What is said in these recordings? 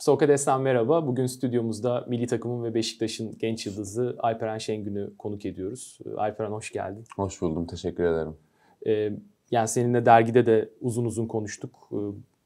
Sokrates'ten merhaba. Bugün stüdyomuzda milli takımın ve Beşiktaş'ın genç yıldızı Alperen Şengün'ü konuk ediyoruz. Alperen hoş geldin. Hoş buldum, teşekkür ederim. Ee, yani seninle dergide de uzun uzun konuştuk. Ee,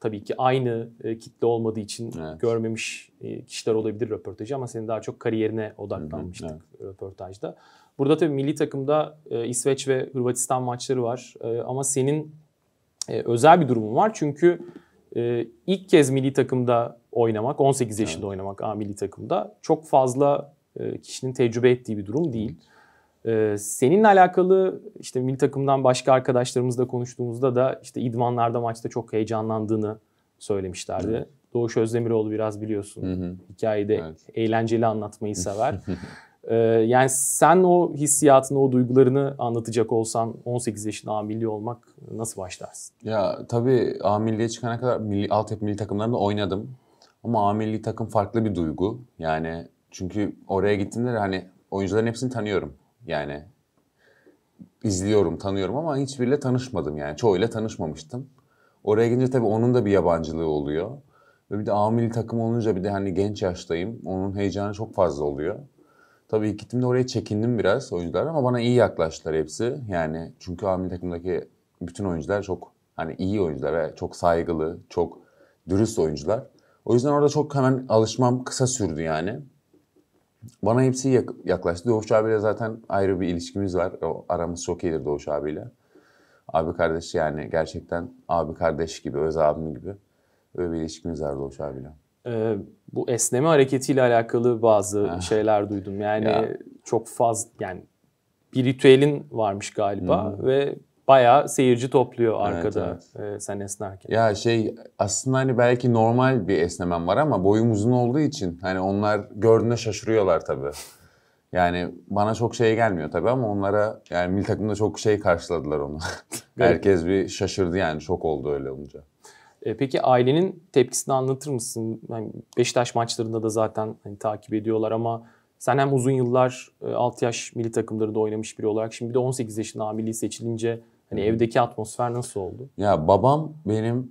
tabii ki aynı e, kitle olmadığı için evet. görmemiş e, kişiler olabilir röportajı ama senin daha çok kariyerine odaklanmıştık hı hı, evet. röportajda. Burada tabii milli takımda e, İsveç ve Hırvatistan maçları var e, ama senin e, özel bir durumun var çünkü e, ilk kez milli takımda oynamak, 18 yaşında evet. oynamak A milli takımda çok fazla e, kişinin tecrübe ettiği bir durum değil. E, seninle alakalı işte milli takımdan başka arkadaşlarımızla konuştuğumuzda da işte idmanlarda maçta çok heyecanlandığını söylemişlerdi. Evet. Doğuş Özdemiroğlu biraz biliyorsun. Hı hı. Hikayede evet. eğlenceli anlatmayı sever. Ee, yani sen o hissiyatını, o duygularını anlatacak olsan 18 yaşında A milli olmak nasıl başlarsın? Ya tabii A milliye çıkana kadar milli, altyapı milli takımlarında oynadım. Ama A milli takım farklı bir duygu. Yani çünkü oraya gittiğimde hani oyuncuların hepsini tanıyorum. Yani izliyorum, tanıyorum ama hiçbiriyle tanışmadım yani. Çoğuyla tanışmamıştım. Oraya gidince tabii onun da bir yabancılığı oluyor. Ve bir de A milli takım olunca bir de hani genç yaştayım. Onun heyecanı çok fazla oluyor. Tabii ilk gittiğimde oraya çekindim biraz oyuncular ama bana iyi yaklaştılar hepsi. Yani çünkü A milli takımdaki bütün oyuncular çok hani iyi oyuncular ve çok saygılı, çok dürüst oyuncular. O yüzden orada çok hemen alışmam kısa sürdü yani. Bana hepsi yaklaştı. Doğuş abiyle zaten ayrı bir ilişkimiz var. O aramız çok iyidir Doğuş abiyle. Abi kardeş yani gerçekten abi kardeş gibi, öz abim gibi. Öyle bir ilişkimiz var Doğuş abiyle. Ee, bu esneme hareketiyle alakalı bazı ha. şeyler duydum. Yani ya. çok fazla yani bir ritüelin varmış galiba Hı-hı. ve bayağı seyirci topluyor arkada evet, evet. E, sen esnerken. Ya şey aslında hani belki normal bir esnemem var ama boyum uzun olduğu için hani onlar gördüğünde şaşırıyorlar tabii. Yani bana çok şey gelmiyor tabii ama onlara yani milli takımda çok şey karşıladılar onu. Herkes bir şaşırdı yani şok oldu öyle olunca. E, peki ailenin tepkisini anlatır mısın? Yani Beşiktaş maçlarında da zaten hani takip ediyorlar ama sen hem uzun yıllar e, 6 yaş milli takımlarında oynamış biri olarak şimdi de 18 yaşında milli seçilince Hani evdeki atmosfer nasıl oldu? Ya babam benim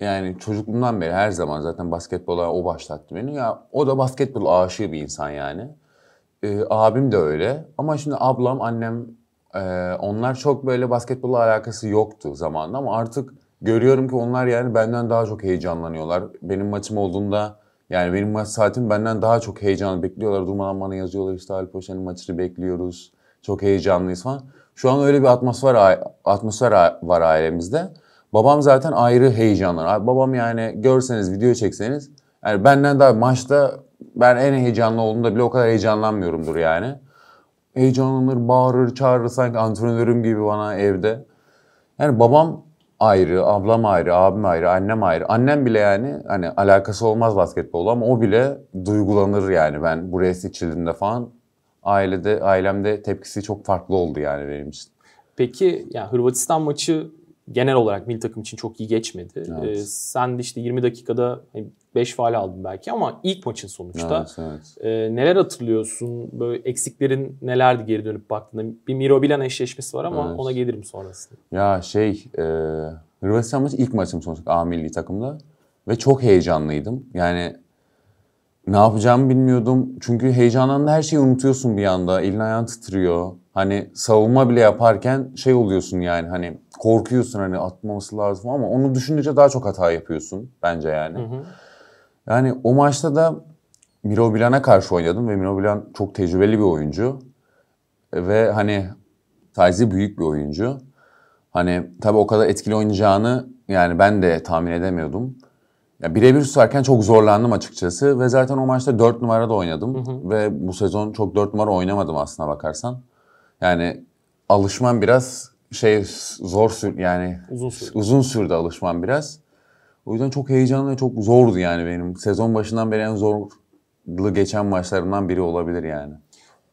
yani çocukluğumdan beri her zaman zaten basketbola o başlattı beni. Ya o da basketbol aşığı bir insan yani. Ee, abim de öyle. Ama şimdi ablam, annem e, onlar çok böyle basketbolla alakası yoktu zamanında ama artık görüyorum ki onlar yani benden daha çok heyecanlanıyorlar. Benim maçım olduğunda yani benim maç saatim benden daha çok heyecanlı bekliyorlar. Durmadan bana yazıyorlar işte Alp Hoşa'nın maçını bekliyoruz. Çok heyecanlıyız falan. Şu an öyle bir atmosfer atmosfer var ailemizde. Babam zaten ayrı heyecanlar. Babam yani görseniz, video çekseniz yani benden daha maçta ben en heyecanlı olduğumda bile o kadar heyecanlanmıyorumdur yani. Heyecanlanır, bağırır, çağırır sanki antrenörüm gibi bana evde. Yani babam ayrı, ablam ayrı, abim ayrı, annem ayrı. Annem bile yani hani alakası olmaz basketbolla ama o bile duygulanır yani ben buraya seçildiğimde falan ailede ailemde tepkisi çok farklı oldu yani benim için. Peki yani Hırvatistan maçı genel olarak milli takım için çok iyi geçmedi. Evet. Ee, sen de işte 20 dakikada 5 hani faal aldın belki ama ilk maçın sonuçta. Evet, evet. Ee, neler hatırlıyorsun? Böyle eksiklerin nelerdi geri dönüp baktığında? Bir Miro Bilan eşleşmesi var ama evet. ona gelirim sonrasında. Ya şey, e, Hırvatistan maçı ilk maçım sonuçta A milli takımda ve çok heyecanlıydım. Yani ne yapacağımı bilmiyordum. Çünkü heyecanlandı her şeyi unutuyorsun bir anda. Elin ayağın titriyor. Hani savunma bile yaparken şey oluyorsun yani hani korkuyorsun hani atmaması lazım ama onu düşününce daha çok hata yapıyorsun bence yani. Hı hı. Yani o maçta da Miro Bilan'a karşı oynadım ve Miro Bilan çok tecrübeli bir oyuncu. Ve hani size büyük bir oyuncu. Hani tabii o kadar etkili oynayacağını yani ben de tahmin edemiyordum. Ya birebir tutarken çok zorlandım açıkçası ve zaten o maçta 4 numarada oynadım hı hı. ve bu sezon çok 4 numara oynamadım aslına bakarsan. Yani alışmam biraz şey zor sür yani uzun sürdü. uzun sürdü alışmam biraz. O yüzden çok heyecanlı ve çok zordu yani benim. Sezon başından beri en zorlu geçen maçlarımdan biri olabilir yani.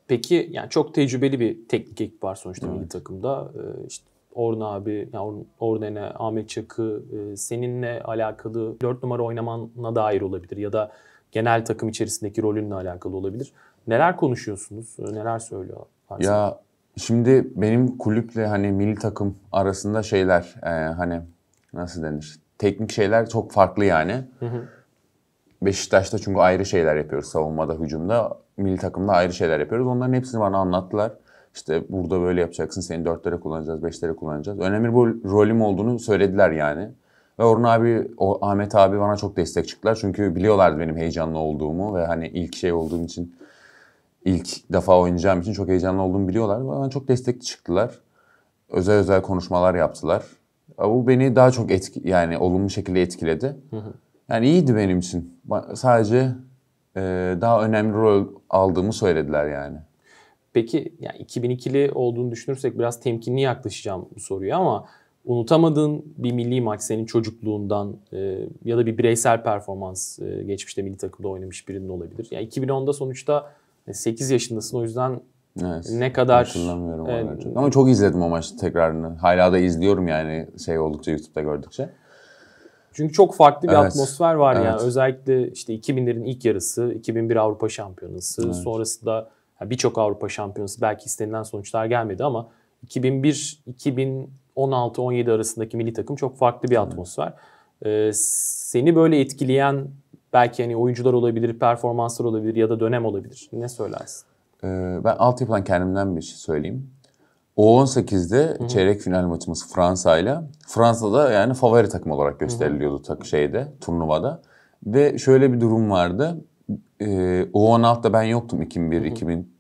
Peki yani çok tecrübeli bir teknik ekip var sonuçta evet. milli takımda. Ee, işte Orhun abi, yani Orhun'e, Ahmet Çakı e, seninle alakalı 4 numara oynamana dair olabilir ya da genel takım içerisindeki rolünle alakalı olabilir. Neler konuşuyorsunuz? E, neler söylüyorlar? Ya şimdi benim kulüple hani milli takım arasında şeyler e, hani nasıl denir? Teknik şeyler çok farklı yani. Hı hı. Beşiktaş'ta çünkü ayrı şeyler yapıyoruz. Savunmada, hücumda, milli takımda ayrı şeyler yapıyoruz. Onların hepsini bana anlattılar. İşte burada böyle yapacaksın, seni dörtlere kullanacağız, beşlere kullanacağız. Önemli bir rolüm olduğunu söylediler yani. Ve Orhun abi, o Ahmet abi bana çok destek çıktılar. Çünkü biliyorlardı benim heyecanlı olduğumu ve hani ilk şey olduğum için, ilk defa oynayacağım için çok heyecanlı olduğumu biliyorlar. Bana çok destek çıktılar. Özel özel konuşmalar yaptılar. Bu beni daha çok etki, yani olumlu şekilde etkiledi. Hı hı. Yani iyiydi benim için. Sadece e, daha önemli rol aldığımı söylediler yani. Peki yani 2002'li olduğunu düşünürsek biraz temkinli yaklaşacağım bu soruya ama unutamadığın bir milli maç senin çocukluğundan e, ya da bir bireysel performans e, geçmişte milli takımda oynamış birinin olabilir. Yani 2010'da sonuçta 8 yaşındasın o yüzden evet, ne kadar hatırlamıyorum e, çok. ama çok izledim o maçı tekrarını. Hala da izliyorum yani şey oldukça YouTube'da gördükçe. Çünkü çok farklı bir evet. atmosfer var evet. yani. Özellikle işte 2000'lerin ilk yarısı, 2001 Avrupa Şampiyonası, evet. sonrasında birçok Avrupa Şampiyonası belki istenilen sonuçlar gelmedi ama 2001 2016 17 arasındaki milli takım çok farklı bir atmosfer. Ee, seni böyle etkileyen belki hani oyuncular olabilir, performanslar olabilir ya da dönem olabilir. Ne söylersin? Ee, ben altyapıdan kendimden bir şey söyleyeyim. U18'de Hı-hı. çeyrek final maçımız Fransa ile. Fransa'da yani favori takım olarak gösteriliyordu tak şeyde, turnuvada. Ve şöyle bir durum vardı. Ee, U16'da ben yoktum 2001 2000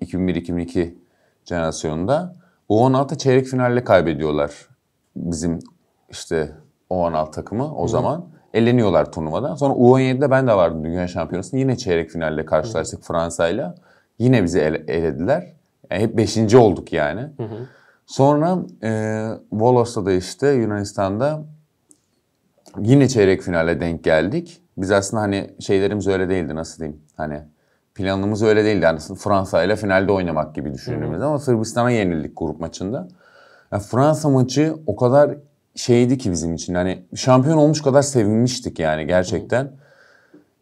2001 2002 jenerasyonunda. U16 çeyrek finalle kaybediyorlar bizim işte U16 takımı o Hı-hı. zaman. Eleniyorlar turnuvada. Sonra U17'de ben de vardım Dünya Şampiyonası'nda. Yine çeyrek finalle karşılaştık Fransa'yla. Yine bizi ele- elediler. Yani hep beşinci olduk yani. Hı hı. Sonra e, Volos'ta da işte Yunanistan'da yine çeyrek finale denk geldik. Biz aslında hani şeylerimiz öyle değildi nasıl diyeyim. Hani planımız öyle değildi. Yani Fransa ile finalde oynamak gibi düşündüğümüzde ama Sırbistan'a yenildik grup maçında. Yani Fransa maçı o kadar şeydi ki bizim için. Hani şampiyon olmuş kadar sevinmiştik yani gerçekten.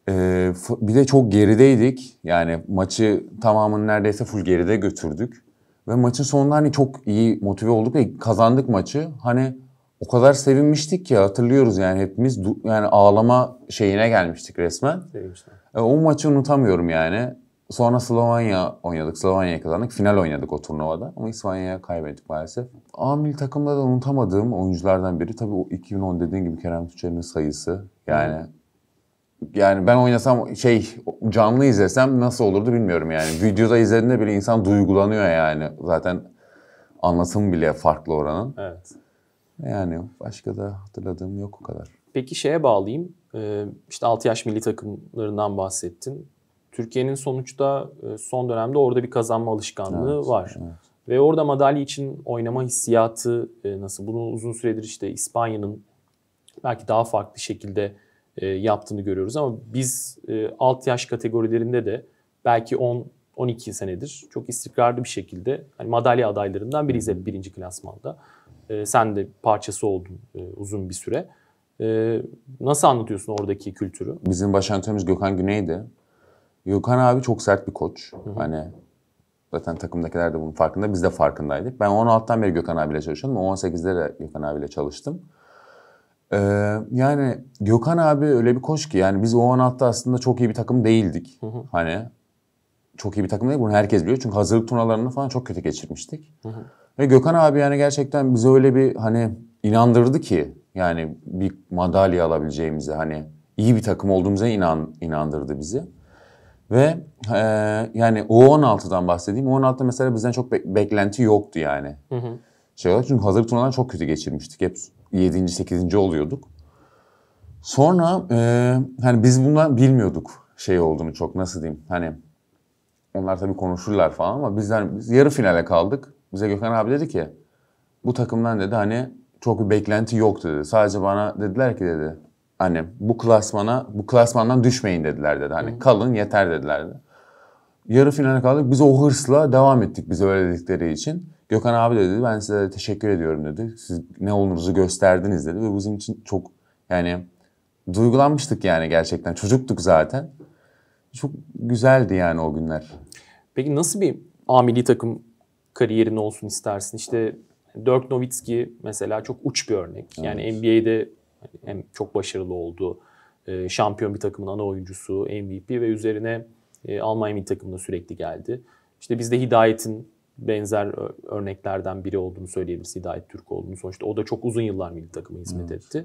Ee, bir de çok gerideydik. Yani maçı tamamını neredeyse full geride götürdük. Ve maçın sonunda hani çok iyi motive olduk ve kazandık maçı. Hani o kadar sevinmiştik ki hatırlıyoruz yani hepimiz yani ağlama şeyine gelmiştik resmen. E, o maçı unutamıyorum yani. Sonra Slovenya oynadık. Slovanya'ya kazandık. Final oynadık o turnuvada. Ama İspanya'ya kaybettik maalesef. Amil takımda da unutamadığım oyunculardan biri tabii o 2010 dediğin gibi Kerem Tüçer'in sayısı. Yani yani ben oynasam şey canlı izlesem nasıl olurdu bilmiyorum yani. Videoda izlediğinde bile insan duygulanıyor yani. Zaten anlatım bile farklı oranın. Evet. Yani başka da hatırladığım yok o kadar. Peki şeye bağlayayım. Ee, işte 6 yaş milli takımlarından bahsettin. Türkiye'nin sonuçta e, son dönemde orada bir kazanma alışkanlığı evet, var. Evet. Ve orada madalya için oynama hissiyatı e, nasıl? Bunu uzun süredir işte İspanya'nın belki daha farklı şekilde e, yaptığını görüyoruz ama biz alt yaş kategorilerinde de belki 10 12 senedir çok istikrarlı bir şekilde hani madalya adaylarından biriyiz hep birinci klasmanda. E, sen de parçası oldun e, uzun bir süre. E, nasıl anlatıyorsun oradaki kültürü? Bizim baş antrenörümüz Gökhan Güney'di. Gökhan abi çok sert bir koç. Hı hı. Hani zaten takımdakiler de bunun farkında. Biz de farkındaydık. Ben 16'tan beri Gökhan abiyle çalışıyordum. 18'de de Gökhan abiyle çalıştım. Ee, yani Gökhan abi öyle bir koç ki yani biz o 16'da aslında çok iyi bir takım değildik. Hı hı. Hani çok iyi bir takım değil bunu herkes biliyor. Çünkü hazırlık turnalarını falan çok kötü geçirmiştik. Hı hı. Ve Gökhan abi yani gerçekten bize öyle bir hani inandırdı ki yani bir madalya alabileceğimize hani iyi bir takım olduğumuza inan, inandırdı bizi. Ve e, yani U16'dan bahsedeyim. U16'da mesela bizden çok be- beklenti yoktu yani. Hı hı. Şey olarak çünkü hazırlık turnalarını çok kötü geçirmiştik. Hep 7. 8. oluyorduk. Sonra e, hani biz bundan bilmiyorduk şey olduğunu çok nasıl diyeyim. Hani onlar tabii konuşurlar falan ama bizden biz yarı finale kaldık. Bize Gökhan abi dedi ki bu takımdan dedi hani çok bir beklenti yok dedi. Sadece bana dediler ki dedi hani bu klasmana bu klasmandan düşmeyin dediler dedi. Hani kalın yeter dediler dedi. Yarı finale kaldık. Biz o hırsla devam ettik bize öyle dedikleri için. Gökhan abi de dedi ben size teşekkür ediyorum dedi. Siz ne olduğunuzu gösterdiniz dedi ve bizim için çok yani duygulanmıştık yani gerçekten. Çocuktuk zaten. Çok güzeldi yani o günler. Peki nasıl bir A milli takım kariyerin olsun istersin? İşte Dirk Nowitzki mesela çok uç bir örnek. Evet. Yani NBA'de hem çok başarılı oldu. e, şampiyon bir takımın ana oyuncusu, MVP ve üzerine e, Almanya milli takımına sürekli geldi. İşte bizde Hidayet'in benzer örneklerden biri olduğunu söyleyebiliriz. Hidayet Türk olduğunu. Sonuçta o da çok uzun yıllar milli takıma hizmet evet. etti.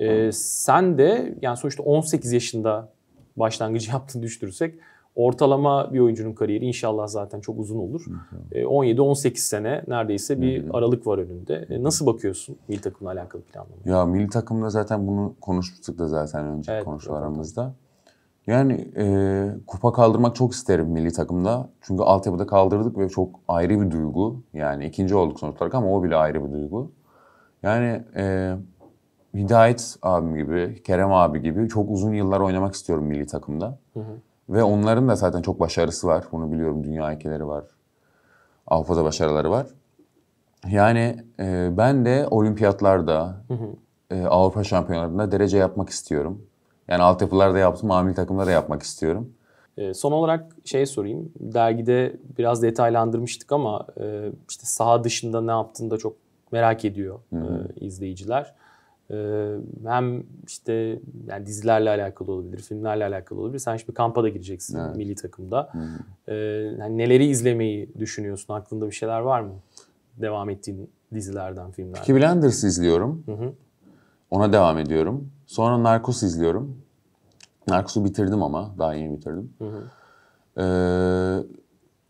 Ee, sen de yani sonuçta 18 yaşında başlangıcı yaptığını düşünürsek ortalama bir oyuncunun kariyeri inşallah zaten çok uzun olur. Ee, 17-18 sene neredeyse bir Hı-hı. aralık var önünde. Ee, nasıl bakıyorsun milli takımla alakalı planlamaya? Ya milli takımda zaten bunu konuşmuştuk da zaten önce evet, konuşmalarımızda. Yani e, kupa kaldırmak çok isterim milli takımda. Çünkü altyapıda kaldırdık ve çok ayrı bir duygu. Yani ikinci olduk sonuç olarak ama o bile ayrı bir duygu. Yani e, Hidayet abim gibi, Kerem abi gibi çok uzun yıllar oynamak istiyorum milli takımda. Hı hı. Ve onların da zaten çok başarısı var. Bunu biliyorum. Dünya ülkeleri var. Avrupa'da başarıları var. Yani e, ben de olimpiyatlarda, hı hı. E, Avrupa şampiyonlarında derece yapmak istiyorum. Yani altyapılarda yaptım, amil takımlarda yapmak istiyorum. E, son olarak şey sorayım. Dergide biraz detaylandırmıştık ama e, işte saha dışında ne yaptığını da çok merak ediyor e, izleyiciler. E, hem işte yani dizilerle alakalı olabilir, filmlerle alakalı olabilir. Sen şimdi kampa da gireceksin evet. milli takımda. E, yani neleri izlemeyi düşünüyorsun? Aklında bir şeyler var mı? Devam ettiğin dizilerden, filmlerden. Peaky Blinders izliyorum. Hı hı. Ona devam ediyorum. Sonra Narcos izliyorum. Narcos'u bitirdim ama. Daha yeni bitirdim. Hı hı. Ee,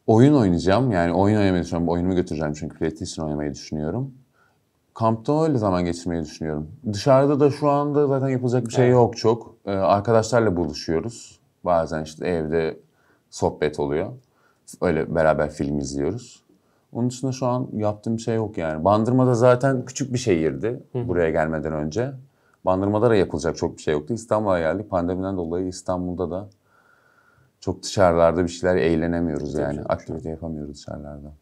oyun oynayacağım. Yani oyun oynamayı düşünüyorum. Oyunumu götüreceğim çünkü PlayStation oynamayı düşünüyorum. Kampta öyle zaman geçirmeyi düşünüyorum. Dışarıda da şu anda zaten yapılacak bir şey evet. yok çok. Ee, arkadaşlarla buluşuyoruz. Bazen işte evde sohbet oluyor. Öyle beraber film izliyoruz. Onun dışında şu an yaptığım şey yok yani. Bandırma'da zaten küçük bir şehirdi Hı. buraya gelmeden önce. Bandırma'da da yapılacak çok bir şey yoktu. İstanbul'a geldik. Pandemiden dolayı İstanbul'da da çok dışarılarda bir şeyler eğlenemiyoruz yani. Aktivite yapamıyoruz dışarılarda.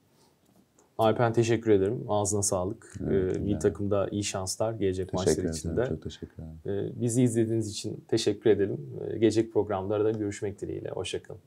Alpen teşekkür ederim. Ağzına sağlık. Evet, ee, takımda iyi şanslar gelecek teşekkür maçlar için de. Çok teşekkür ederim. Ee, bizi izlediğiniz için teşekkür edelim. Ee, gelecek programlarda görüşmek dileğiyle. Hoşçakalın.